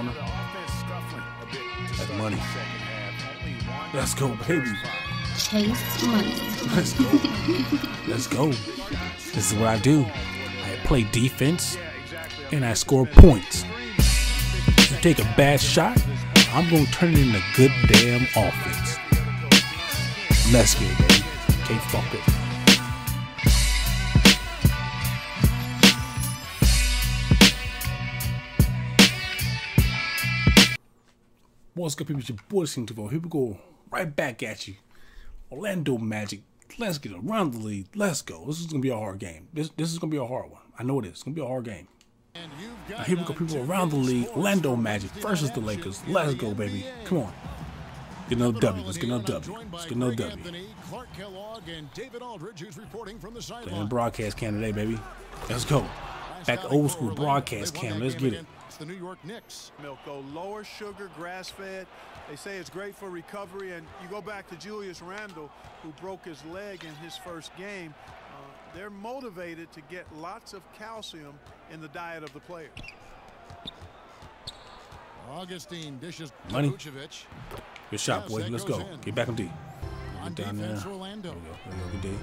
corner. The offense scuffling a bit to That's money. the second half. Only one Let's go, baby. Chase money. Let's go. Let's go. This is what I do. I play defense and I score points. You take a bad shot, I'm gonna turn it into good damn offense. Let's get it, baby. Can't fuck it. What's good, people? It's your boy Cintivo. Here we go. Right back at you. Orlando Magic. Let's get around the league. Let's go. This is gonna be a hard game. This this is gonna be a hard one. I know it is. It's gonna be a hard game. Now here we go, people around the league. Orlando Magic versus the Lakers. Let's go, baby. Come on. Get another W. Let's get another W. Let's get another W. Clark Kellogg and David Aldridge, who's reporting from the Playing broadcast cam today, baby. Let's go. Back old school broadcast cam. Let's get it. It's the New York Knicks. milk go lower sugar grass fed they say it's great for recovery and you go back to Julius Randle who broke his leg in his first game uh, they're motivated to get lots of calcium in the diet of the player Augustine dishes Money. Vucevic. Good shot, Yes, boy. Let's go. in. Get back on D. On Get down there. defense, There Orlando. we go. There we go. Good D.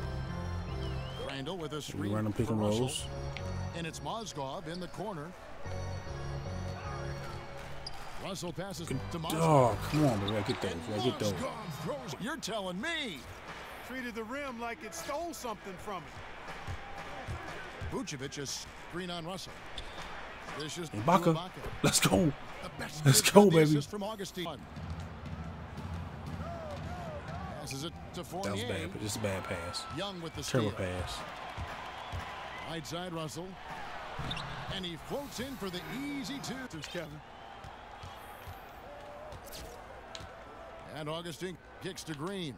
Randle with a We screen run them pick and Russell. rolls. And it's Mozgov in the corner. Russell passes Good to Mozgov. dog. Come on, baby. I get those. I get those. You're telling me. treated the rim like it stole something from it Vucevic is screen on Russell. This is Ibaka. Ibaka. Let's go. Let's go, baby. assist From Augustine. Passes it to That was bad. But just a bad pass. Young with the Terrible steal. pass. Right side Russell. And he floats in for the easy two. There's Kevin And Augustine kicks to Green.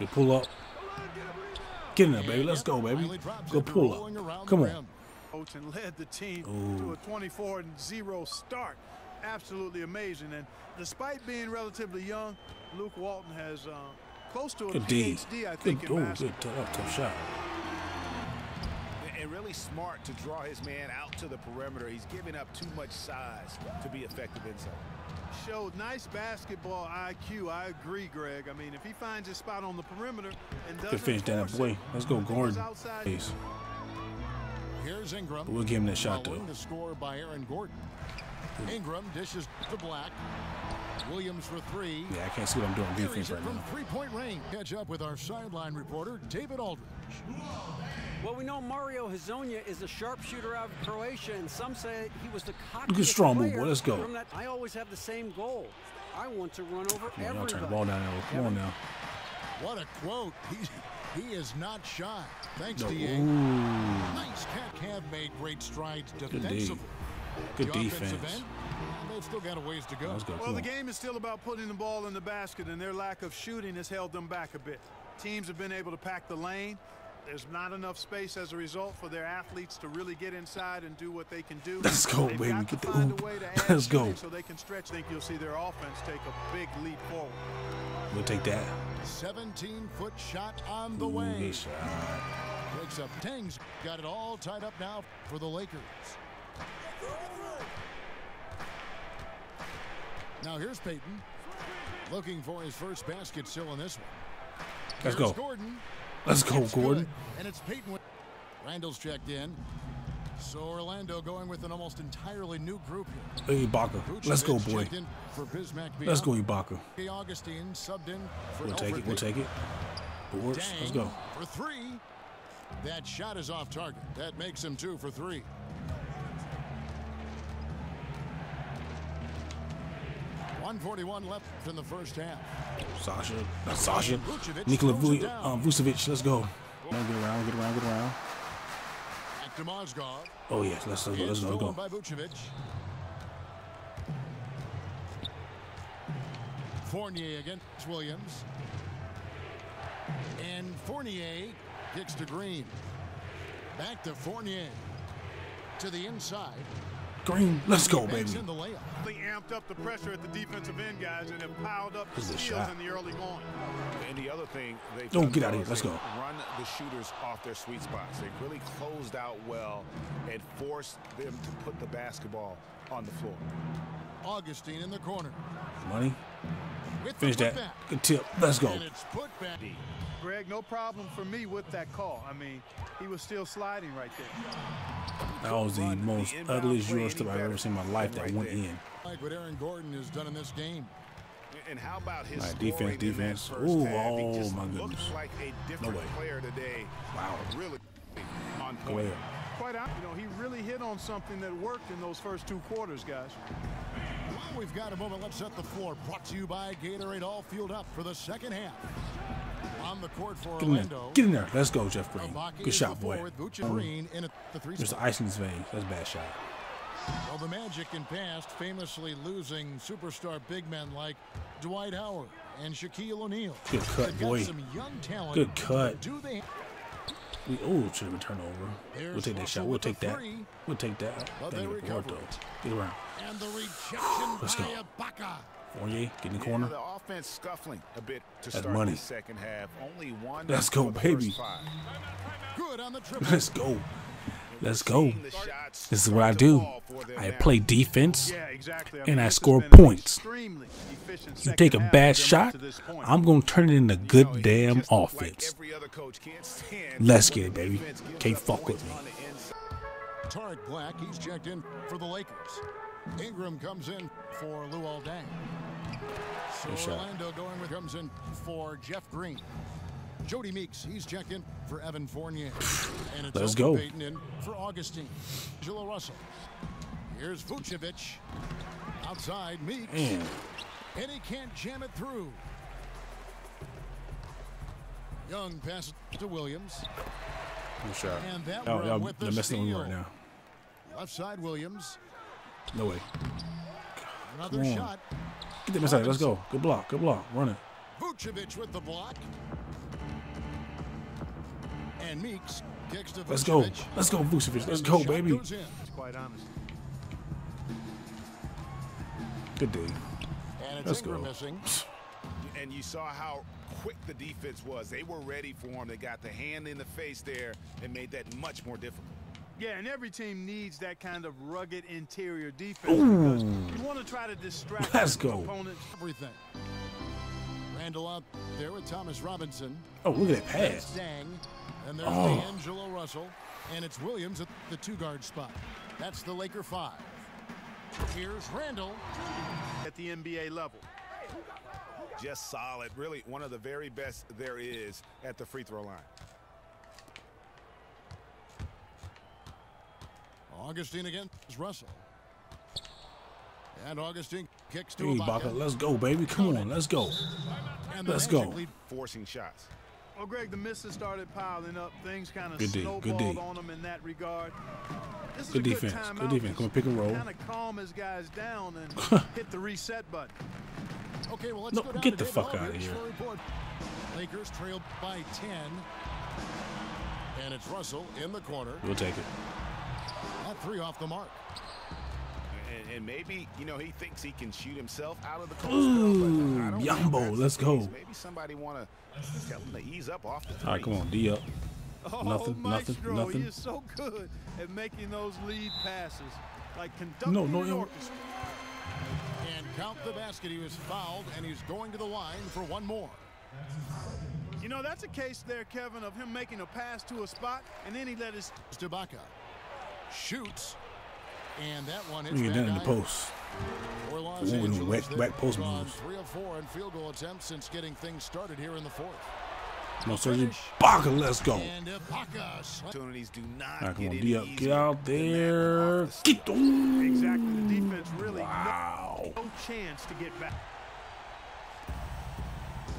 Good pull up. Get in there, baby. Let's go, baby. Finally drops Good pull up. Come on. rim. coach and led the team Ooh. to a 24 and 0 start absolutely amazing and despite being relatively young Luke Walton has uh, close to a Good D. PhD I Good, think in oh, good tough, tough shot. And really smart to draw his man out to the perimeter. He's giving up too much size to be effective inside. showed nice basketball IQ. I agree, Greg. I mean, if he finds his spot on the perimeter and doesn't Good finish down force that way. it, Let's go, I think his Gordon. outside- Please. Here's Ingram. But we'll give him that shot, Following though. the score by Aaron Gordon. Ingram dishes to Black. Williams for three. Yeah, I can't see what I'm doing on Here defense he's it right from now. three-point range. Catch up with our sideline reporter, David Aldridge. Well, we know Mario Hezonja is a sharpshooter out of Croatia, and some say he was the Look at cockiest strong move, boy. Let's go. from that- I always have the same goal. I want to run over Come on, y'all everybody. turn the ball down there. Come on now. What a quote. He, he is not shy. Thanks, No. DA. Ooh. Nice cat have made great strides D. defensively. Good The defense. end, they've still got a ways to go. Let's go. Well, Come the on. game is still about putting the ball in the basket, and their lack of shooting has held them back a bit. Teams have been able to pack the lane. There's not enough space as a result for their athletes to really get inside and do what they can do. Let's go, They've baby. Get the oop. a way to add Let's go. So they can stretch. I think you'll see their offense take a big leap forward. We'll take that. 17-foot shot on the Ooh, way. good shot. Picks up Tang's got it all tied up now for the Lakers. Now here's Payton looking for his first basket still in this one. Let's Here's go. Gordon. Let's go, It's Gordon. good, And it's Payton. Randle's checked in. So Orlando going with an almost entirely new group here. Hey, Ibaka. Let's go, boy. Let's go. Ibaka. Augustine subbed in for We'll take it. We'll take it. Works. Let's go. For three. That shot is off target. That makes him two for three. One forty-one left in the first half. Sasha. Not Sasha. Vucevic Nikola throws it Vu- down. um, Vucevic. Let's go. Get around. Get around. Get around. Back to Mozgov. Oh, yes. Let's, let's go. Let's go. Let's go. by Vucevic. Fournier against Williams. And Fournier kicks to Green. Back to Fournier. To the inside. Green, let's go, baby. in the layup. They amped up the pressure at the defensive end, guys, and have piled up the This is a steals shot. in the early going. And the other thing they've Don't get out of here. Let's go. Run the shooters off their sweet spots. They've really closed out well and forced them to put the basketball on the floor. Augustine in the corner. Money. With Finish that. Good tip. Let's go. And it's put back. Greg, no problem for me with that call. I mean, he was still sliding right there. That was the most inbound ugliest play Euro step I've ever seen in my life that right went there. in. Like what Aaron Gordon has done in this game. And how about his All right, scoring defense, in defense. Ooh, oh, my goodness. like a different way. player today. Wow. Really on point. Quite honest, you know, he really hit on something that worked in those first two quarters, guys. While we've got a moment, let's set the floor. Brought to you by Gatorade, all fueled up for the second half. On the court for Get in there. Orlando. Get in there. Let's go, Jeff Green. Good shot, boy. forward, Vucevic Green in the three Just spot. ice in his veins. That's a bad shot. Well, the Magic in past famously losing superstar big men like Dwight Howard and Shaquille O'Neal. Good cut, boy. some young talent. Good cut. Do they? We oh should have been turned over. We'll take that shot. We'll take that. three. We'll take that. But That they ain't gonna work recover though. Get around. And the rejection Let's go. Ibaka. Fournier, get in the Yeah, corner. the offense scuffling a bit to That's start money. the second half. Only one. Let's go, for the first baby. Good on the. Let's go. Let's go. Seeing the shots This is what I do. fall for them I play defense. And I score points. You take a bad for them up shot, to this point. I'm gonna turn it into good damn offense. Like every other coach can't stand Let's get it, baby. defense Can't fuck with me. on. Tarik Black, he's checked in for the Lakers. Ingram comes in for Luol Deng. So Orlando going with comes in for Jeff Green. Jodie Meeks, he's checked in for Evan Fournier. And it's Let's go. Payton in for Augustine. Angelo Russell. Here's Vucevic. Outside, Meeks. Man, And he can't jam it through. Young passes to Williams. good shot. And that Oh, one y'all with the they're messing with me right now. Left side, Williams. No way. Another shot. Get them inside. Let's go. Good block. Good block. Run it. Vucevic with the block. And Meeks kicks to Let's go. Let's go, Vucevic. Let's go, baby. goes in. It's quite honest. Good day. And it's Let's Ingram go. missing. And you saw how quick the defense was. They were ready for him. They got the hand in the face there and made that much more difficult. Yeah, and every team needs that kind of rugged interior defense because you want to try to distract Let's go. opponents. Everything. Randle up there with Thomas Robinson. Oh, look at that pass. Dang. And there's Oh. D'Angelo Russell. And it's Williams at the two guard spot. That's the Laker five. Here's Randle. at the NBA level. Just solid. Really one of the very best there is at the free throw line. Augustine against Russell. And Augustine kicks to Hey, Ibaka. Ibaka. Let's go, baby. Come on. Let's go. Let's go. Forcing shots. Well, Greg, the misses started piling up. Things kind of Good D, good snowballed D. on them in that regard. This is Good a good defense, good defense. Come on, pick and roll. Kind of calm his guys down and hit the reset button. Okay, well, let's No, go down get the fuck out of here. for a report. Lakers trail by 10. And it's Russell in the corner. We'll take it. That three off the mark. And, and maybe, you know, he thinks he can shoot himself out of the cold Ooh, spell, but I don't think Yumbo, let's go. Maybe somebody want to tell him to ease up off the All right, come on. D up. Oh, Nothing, nothing, Maestro, nothing. You're so good at making those lead passes, like conducting No, no, an no. orchestra. And count the basket. He was fouled, and he's going to the line for one more. You know, that's a case there, Kevin, of him making a pass to a spot, and then he let his Stabaka shoots. And that one We hits get that in the post. For Los Ooh, Angeles, whack- they've whack post moves. Three of four in field goal attempts since getting things started here in the fourth. No, Sergi Ibaka. Let's go. And Ibaka Opportunities do not All right, come on. any D up. Get out there. Get the. exactly the defense really Wow. no, no chance to get back.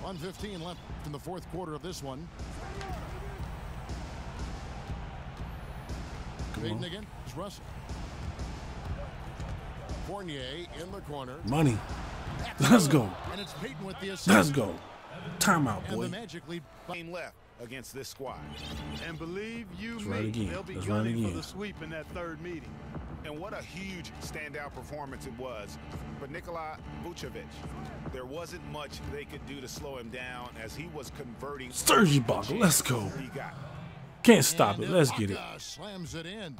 115 left in the fourth quarter of this one. Come on. again. It's Russell. Fournier in the corner. Money. Let's go. And it's Payton with the. Let's go. Timeout, And boy. the Magic lead by game left against this squad. And believe you Let's me, run again. they'll be Let's run it for the sweep in that third meeting. And what a huge standout performance it was for Nikola Vucevic. There wasn't much they could do to slow him down as he was converting. Serge Ibaka, let's go. Can't stop it. Let's get it. Slams it in.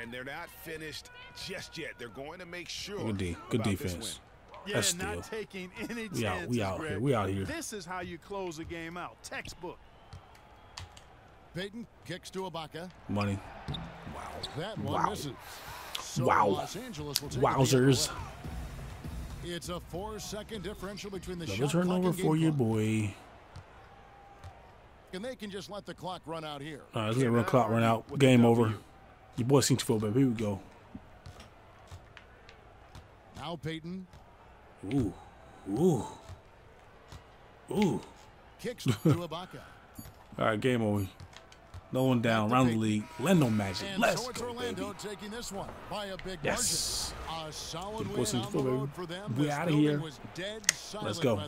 And they're not finished just yet. They're going to make sure. Good D. Good defense. Yeah, That's not taking any We out- we out here. Greg. We out here. This is how you close a game out. Textbook. Payton kicks to Ibaka. Money. That one Wow. misses. So Wow. Los Angeles will take Wowzers. other. It's a four-second differential between the Double shot clock turnover for your clock. boy. And they can just let the clock run out here. All right, let's get run clock run out. Game over. Your boy seems to feel better. Here we go. Now Payton Ooh. Ooh. Ooh. kicks to Ibaka. All right, game over. No one down. Round the league. Lendo Magic. And Let's so it's go, Orlando baby. taking this one by a big Yes. margin. A solid win on the road for them. We outta building here. Silent go.